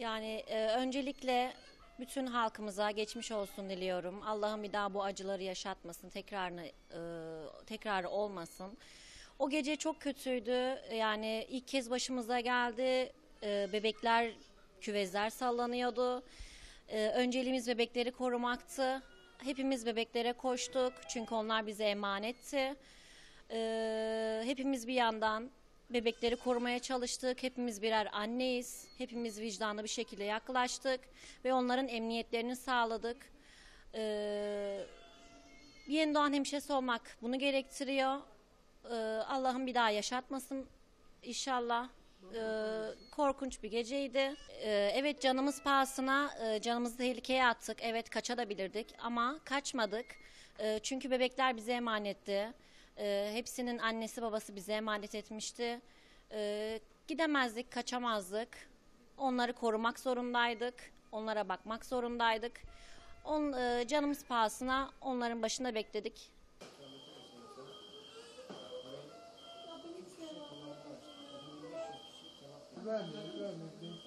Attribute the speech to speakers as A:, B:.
A: Yani e, öncelikle bütün halkımıza geçmiş olsun diliyorum. Allah'ım bir daha bu acıları yaşatmasın, tekrarını e, tekrarı olmasın. O gece çok kötüydü. Yani ilk kez başımıza geldi. E, bebekler, küvezler sallanıyordu. E, önceliğimiz bebekleri korumaktı. Hepimiz bebeklere koştuk çünkü onlar bize emanetti. Ee, hepimiz bir yandan bebekleri korumaya çalıştık. Hepimiz birer anneyiz. Hepimiz vicdanlı bir şekilde yaklaştık ve onların emniyetlerini sağladık. Ee, yeni doğan hemşiresi olmak bunu gerektiriyor. Ee, Allah'ım bir daha yaşatmasın inşallah. Ee, korkunç bir geceydi. Ee, evet canımız pahasına e, canımızı tehlikeye attık. Evet kaçabilirdik ama kaçmadık. Ee, çünkü bebekler bize emanetti. Ee, hepsinin annesi babası bize emanet etmişti. Ee, gidemezdik, kaçamazdık. Onları korumak zorundaydık. Onlara bakmak zorundaydık. On, e, canımız pahasına onların başında bekledik.
B: Vermiyor, vermiyor.